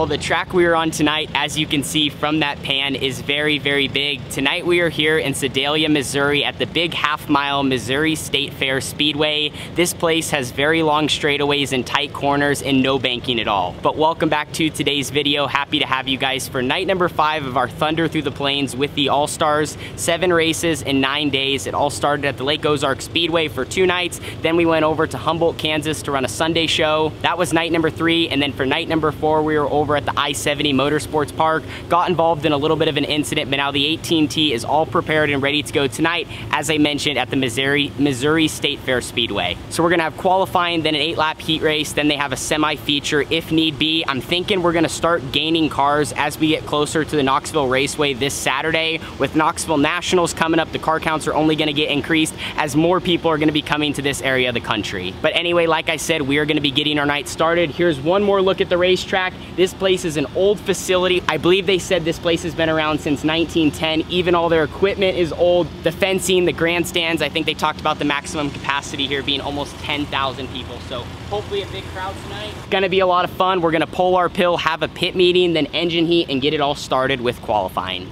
Well, the track we are on tonight, as you can see from that pan, is very, very big. Tonight we are here in Sedalia, Missouri at the Big Half Mile Missouri State Fair Speedway. This place has very long straightaways and tight corners and no banking at all. But welcome back to today's video. Happy to have you guys for night number five of our Thunder Through the Plains with the All-Stars. Seven races in nine days. It all started at the Lake Ozark Speedway for two nights. Then we went over to Humboldt, Kansas to run a Sunday show. That was night number three. And then for night number four, we were over at the I-70 Motorsports Park. Got involved in a little bit of an incident, but now the 18T is all prepared and ready to go tonight, as I mentioned, at the Missouri, Missouri State Fair Speedway. So we're gonna have qualifying, then an eight lap heat race, then they have a semi feature if need be. I'm thinking we're gonna start gaining cars as we get closer to the Knoxville Raceway this Saturday. With Knoxville Nationals coming up, the car counts are only gonna get increased as more people are gonna be coming to this area of the country. But anyway, like I said, we are gonna be getting our night started. Here's one more look at the racetrack. This place is an old facility. I believe they said this place has been around since 1910. Even all their equipment is old. The fencing, the grandstands, I think they talked about the maximum capacity here being almost 10,000 people. So hopefully a big crowd tonight. It's gonna be a lot of fun. We're gonna pull our pill, have a pit meeting, then engine heat, and get it all started with qualifying.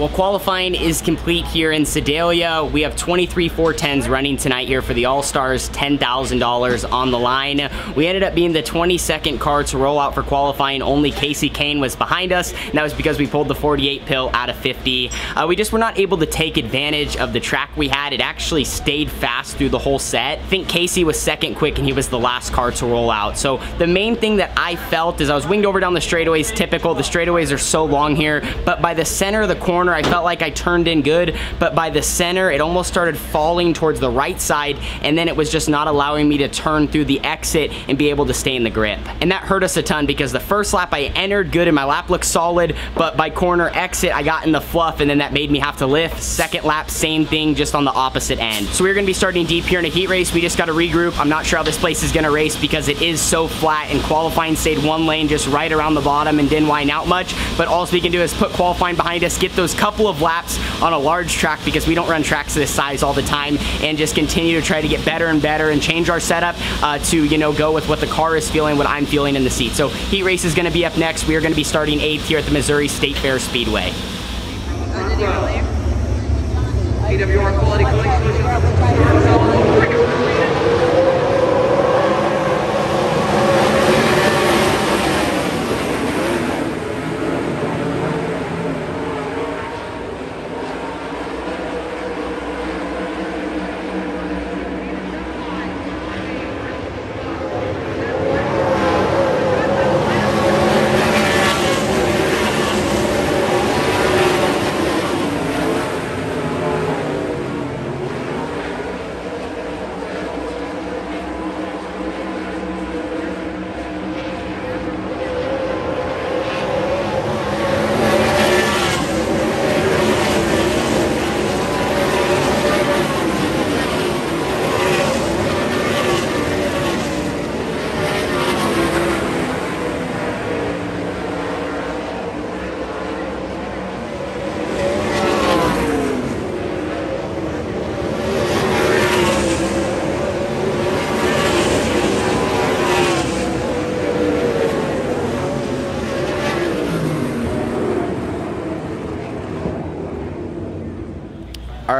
Well, qualifying is complete here in Sedalia. We have 23 410s running tonight here for the All-Stars, $10,000 on the line. We ended up being the 22nd car to roll out for qualifying. Only Kasey Kahne was behind us, and that was because we pulled the 48 pill out of 50. Uh, we just were not able to take advantage of the track we had. It actually stayed fast through the whole set. I think Casey was second quick, and he was the last car to roll out. So the main thing that I felt is I was winged over down the straightaways, typical. The straightaways are so long here, but by the center of the corner, I felt like I turned in good, but by the center, it almost started falling towards the right side, and then it was just not allowing me to turn through the exit and be able to stay in the grip. And that hurt us a ton because the first lap I entered good and my lap looked solid, but by corner exit, I got in the fluff, and then that made me have to lift. Second lap, same thing, just on the opposite end. So we're gonna be starting deep here in a heat race. We just gotta regroup. I'm not sure how this place is gonna race because it is so flat, and qualifying stayed one lane just right around the bottom and didn't wind out much, but all we can do is put qualifying behind us, get those couple of laps on a large track because we don't run tracks this size all the time and just continue to try to get better and better and change our setup uh, to, you know, go with what the car is feeling, what I'm feeling in the seat. So heat race is going to be up next. We are going to be starting eighth here at the Missouri State Fair Speedway. Quality.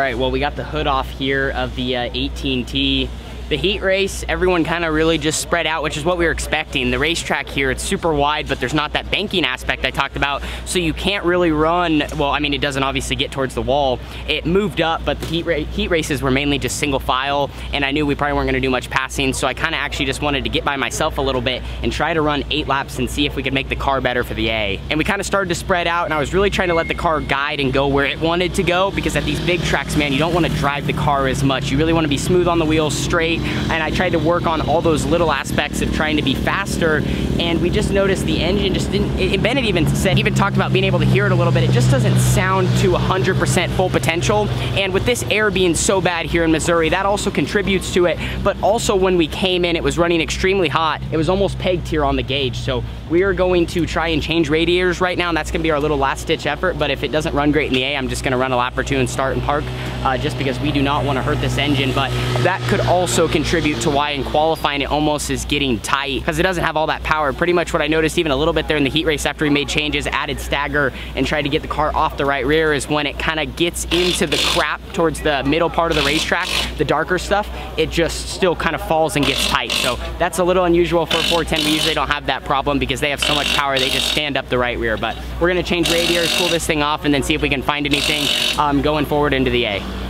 Right, well, we got the hood off here of the uh, 18T. The heat race, everyone kind of really just spread out, which is what we were expecting. The racetrack here, it's super wide, but there's not that banking aspect I talked about, so you can't really run, well, I mean, it doesn't obviously get towards the wall. It moved up, but the heat, ra heat races were mainly just single file, and I knew we probably weren't gonna do much passing, so I kind of actually just wanted to get by myself a little bit and try to run eight laps and see if we could make the car better for the A. And we kind of started to spread out, and I was really trying to let the car guide and go where it wanted to go, because at these big tracks, man, you don't want to drive the car as much. You really want to be smooth on the wheels, straight, and I tried to work on all those little aspects of trying to be faster and we just noticed the engine just didn't, it, Bennett even said, even talked about being able to hear it a little bit, it just doesn't sound to 100% full potential and with this air being so bad here in Missouri, that also contributes to it, but also when we came in, it was running extremely hot. It was almost pegged here on the gauge, so we are going to try and change radiators right now and that's gonna be our little last ditch effort, but if it doesn't run great in the A, I'm just gonna run a lap or two and start and park uh, just because we do not wanna hurt this engine, but that could also contribute to why in qualifying it almost is getting tight because it doesn't have all that power. Pretty much what I noticed even a little bit there in the heat race after we made changes, added stagger and tried to get the car off the right rear is when it kind of gets into the crap towards the middle part of the racetrack, the darker stuff, it just still kind of falls and gets tight. So that's a little unusual for 410. We usually don't have that problem because they have so much power, they just stand up the right rear. But we're gonna change radiators, cool this thing off, and then see if we can find anything um, going forward into the A.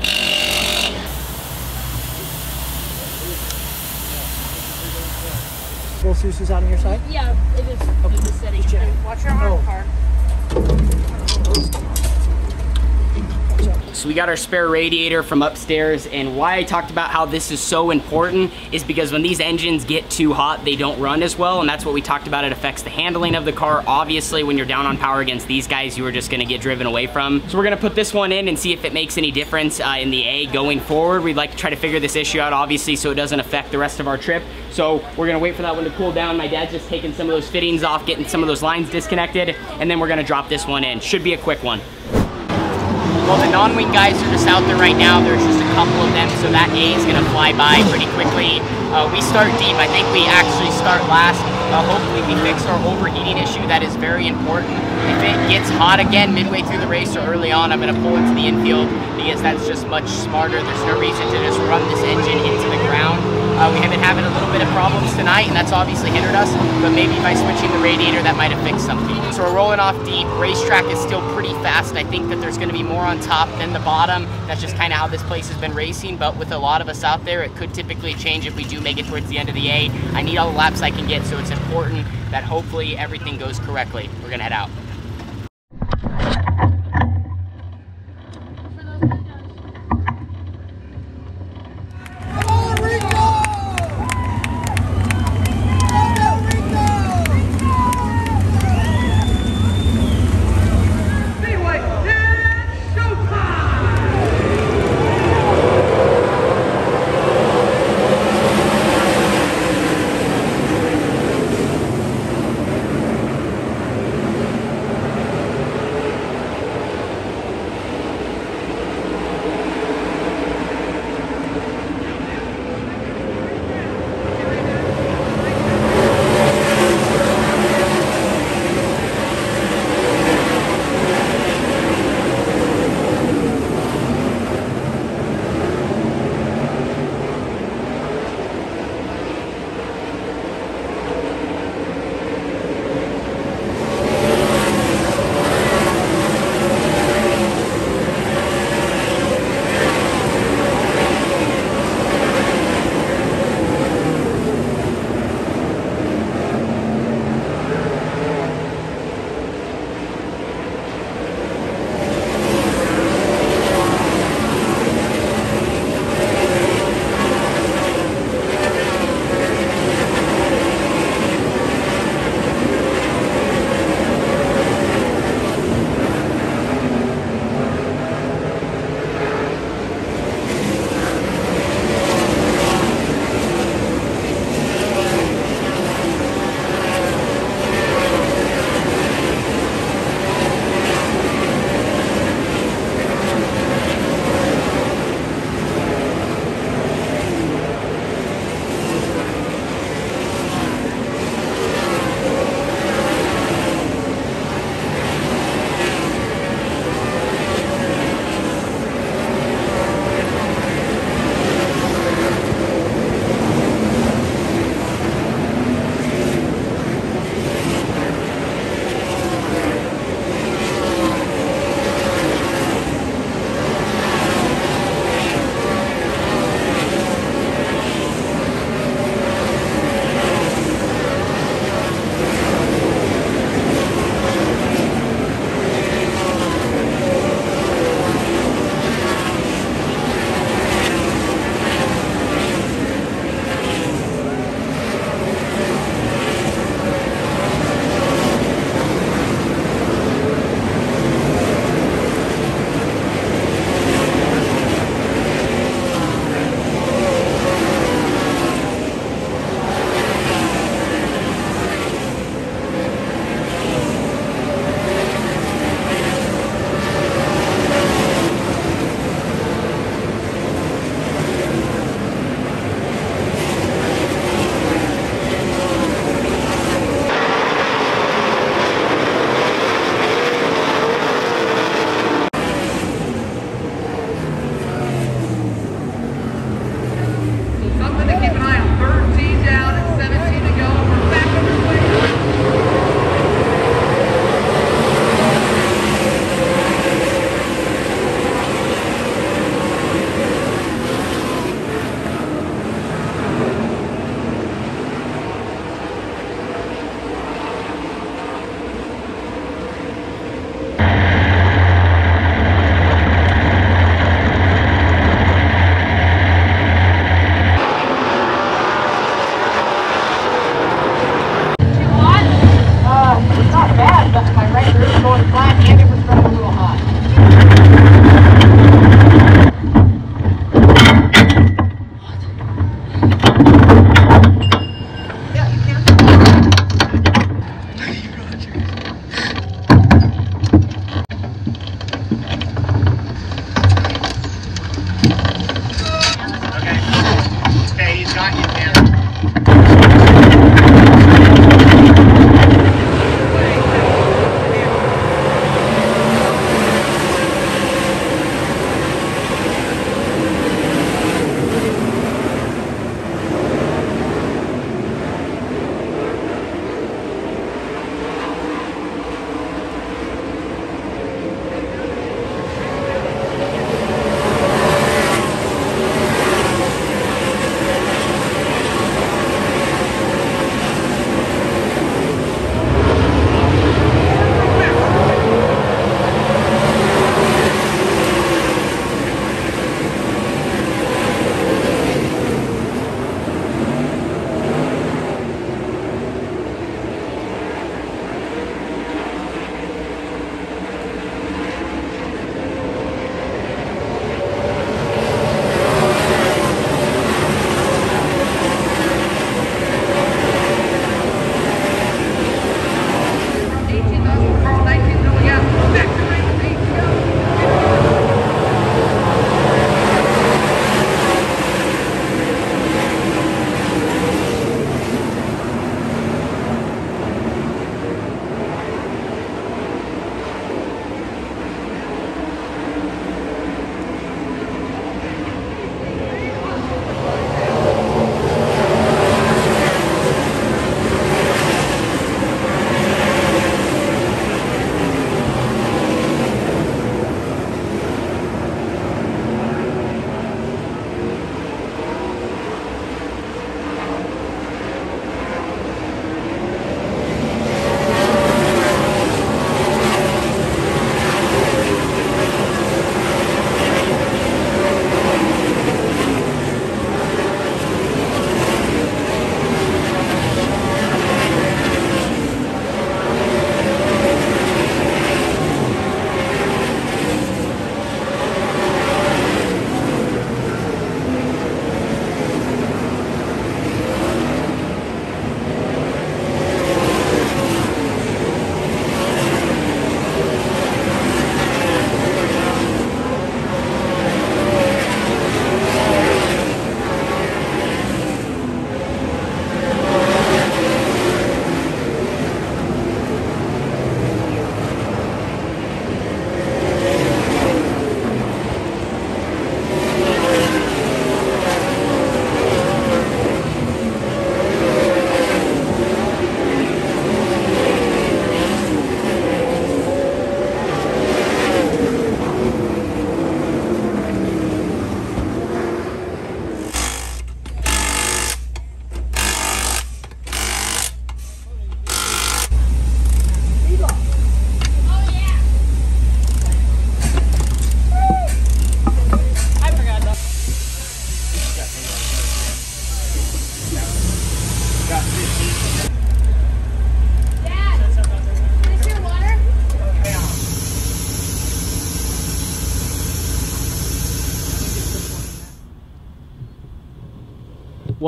Both Suses out on your side? Yeah, it is. Okay. It is setting. check. Watch your arm Oh. car. So we got our spare radiator from upstairs and why I talked about how this is so important is because when these engines get too hot, they don't run as well and that's what we talked about. It affects the handling of the car. Obviously, when you're down on power against these guys, you are just gonna get driven away from. So we're gonna put this one in and see if it makes any difference uh, in the A going forward. We'd like to try to figure this issue out, obviously, so it doesn't affect the rest of our trip. So we're gonna wait for that one to cool down. My dad's just taking some of those fittings off, getting some of those lines disconnected, and then we're gonna drop this one in. Should be a quick one. Well, the non-wing guys are just out there right now. There's just a couple of them, so that A is gonna fly by pretty quickly. Uh, we start deep. I think we actually start last. Uh, hopefully we fix our overheating issue. That is very important. If it gets hot again midway through the race or early on, I'm gonna pull into the infield because that's just much smarter. There's no reason to just run this engine into the ground. Uh, we have been having a little bit of problems tonight, and that's obviously hindered us, but maybe by switching the radiator, that might have fixed something. So we're rolling off deep. Racetrack is still pretty fast. I think that there's gonna be more on top than the bottom. That's just kind of how this place has been racing, but with a lot of us out there, it could typically change if we do make it towards the end of the A. I need all the laps I can get, so it's important that hopefully everything goes correctly. We're gonna head out.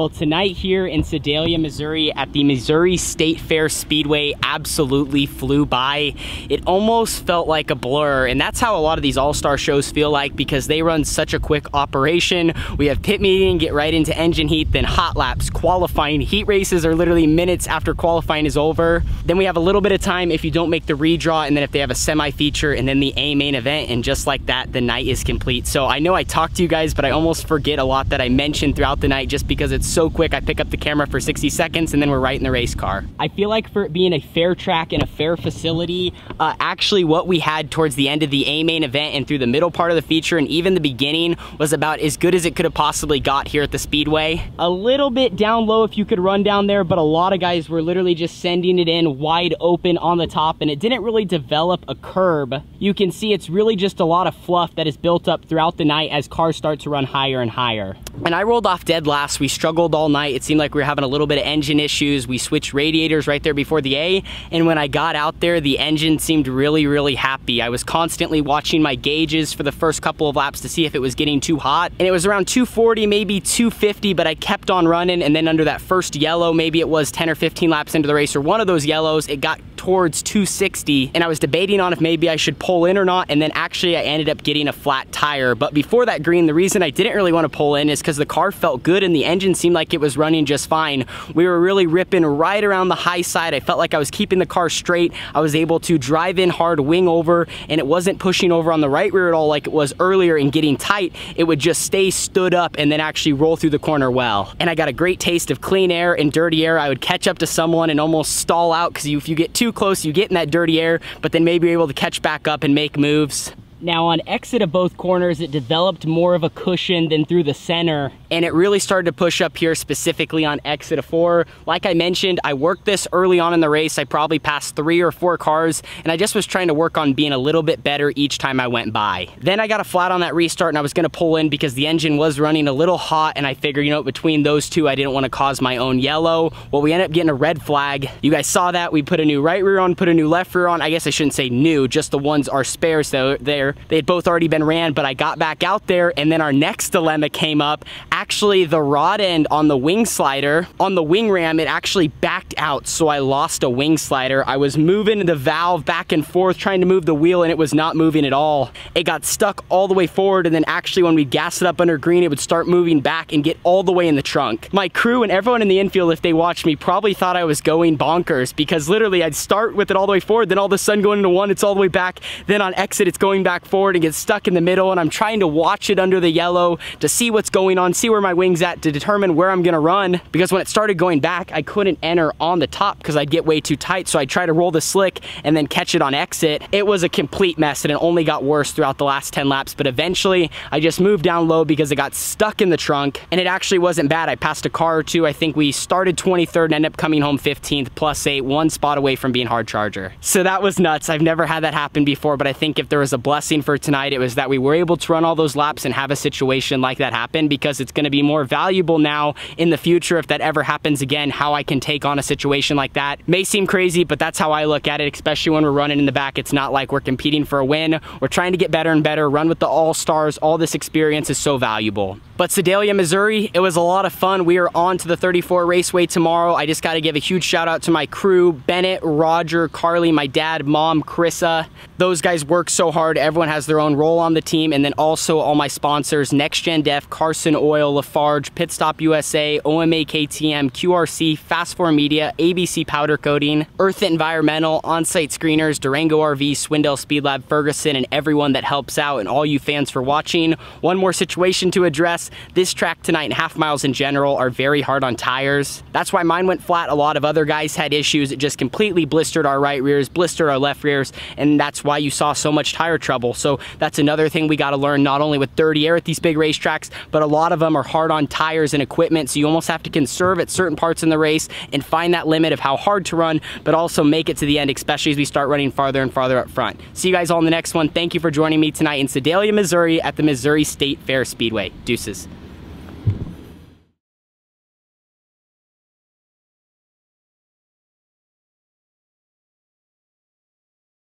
Well, tonight here in Sedalia, Missouri at the Missouri State Fair Speedway absolutely flew by. It almost felt like a blur, and that's how a lot of these all-star shows feel like because they run such a quick operation. We have pit meeting, get right into engine heat, then hot laps, qualifying. Heat races are literally minutes after qualifying is over. Then we have a little bit of time if you don't make the redraw, and then if they have a semi-feature, and then the A main event, and just like that, the night is complete. So I know I talked to you guys, but I almost forget a lot that I mentioned throughout the night just because it's so quick. I pick up the camera for 60 seconds and then we're right in the race car. I feel like for it being a fair track and a fair facility, uh, actually what we had towards the end of the A main event and through the middle part of the feature and even the beginning was about as good as it could have possibly got here at the Speedway. A little bit down low if you could run down there, but a lot of guys were literally just sending it in wide open on the top and it didn't really develop a curb. You can see it's really just a lot of fluff that is built up throughout the night as cars start to run higher and higher. And I rolled off dead last. We struggled all night. It seemed like we were having a little bit of engine issues. We switched radiators right there before the A, and when I got out there, the engine seemed really, really happy. I was constantly watching my gauges for the first couple of laps to see if it was getting too hot, and it was around 240, maybe 250, but I kept on running, and then under that first yellow, maybe it was 10 or 15 laps into the race, or one of those yellows, it got towards 260 and I was debating on if maybe I should pull in or not and then actually I ended up getting a flat tire but before that green the reason I didn't really want to pull in is because the car felt good and the engine seemed like it was running just fine. We were really ripping right around the high side. I felt like I was keeping the car straight. I was able to drive in hard wing over and it wasn't pushing over on the right rear at all like it was earlier and getting tight. It would just stay stood up and then actually roll through the corner well. And I got a great taste of clean air and dirty air. I would catch up to someone and almost stall out because if you get too close, you get in that dirty air, but then maybe you're able to catch back up and make moves. Now on exit of both corners, it developed more of a cushion than through the center. And it really started to push up here specifically on exit of four. Like I mentioned, I worked this early on in the race. I probably passed three or four cars and I just was trying to work on being a little bit better each time I went by. Then I got a flat on that restart and I was gonna pull in because the engine was running a little hot and I figured, you know, between those two, I didn't wanna cause my own yellow. Well, we ended up getting a red flag. You guys saw that. We put a new right rear on, put a new left rear on. I guess I shouldn't say new, just the ones are spares though there they had both already been ran, but I got back out there and then our next dilemma came up. Actually, the rod end on the wing slider, on the wing ram, it actually backed out, so I lost a wing slider. I was moving the valve back and forth, trying to move the wheel, and it was not moving at all. It got stuck all the way forward, and then actually when we gas it up under green, it would start moving back and get all the way in the trunk. My crew and everyone in the infield, if they watched me, probably thought I was going bonkers because literally I'd start with it all the way forward, then all of a sudden going into one, it's all the way back, then on exit, it's going back forward and get stuck in the middle and I'm trying to watch it under the yellow to see what's going on, see where my wing's at to determine where I'm gonna run. Because when it started going back, I couldn't enter on the top because I'd get way too tight. So I try to roll the slick and then catch it on exit. It was a complete mess and it only got worse throughout the last 10 laps. But eventually I just moved down low because it got stuck in the trunk and it actually wasn't bad. I passed a car or two. I think we started 23rd and ended up coming home 15th plus eight, one spot away from being hard charger. So that was nuts. I've never had that happen before, but I think if there was a blessing for tonight, it was that we were able to run all those laps and have a situation like that happen because it's gonna be more valuable now in the future if that ever happens again, how I can take on a situation like that. May seem crazy, but that's how I look at it, especially when we're running in the back. It's not like we're competing for a win. We're trying to get better and better, run with the all-stars. All this experience is so valuable. But Sedalia, Missouri, it was a lot of fun. We are on to the 34 Raceway tomorrow. I just got to give a huge shout out to my crew, Bennett, Roger, Carly, my dad, mom, Chrissa. Those guys work so hard. Everyone has their own role on the team. And then also all my sponsors, Next Gen Def, Carson Oil, Lafarge, Pit Stop USA, OMA KTM, QRC, Fast 4 Media, ABC Powder Coating, Earth Environmental, On-Site Screeners, Durango RV, Swindell Speed Lab, Ferguson, and everyone that helps out and all you fans for watching. One more situation to address. This track tonight and half miles in general are very hard on tires. That's why mine went flat. A lot of other guys had issues. It just completely blistered our right rears, blistered our left rears, and that's why you saw so much tire trouble. So that's another thing we got to learn not only with dirty air at these big racetracks, but a lot of them are hard on tires and equipment. So you almost have to conserve at certain parts in the race and find that limit of how hard to run, but also make it to the end, especially as we start running farther and farther up front. See you guys all in the next one. Thank you for joining me tonight in Sedalia, Missouri at the Missouri State Fair Speedway. Deuces.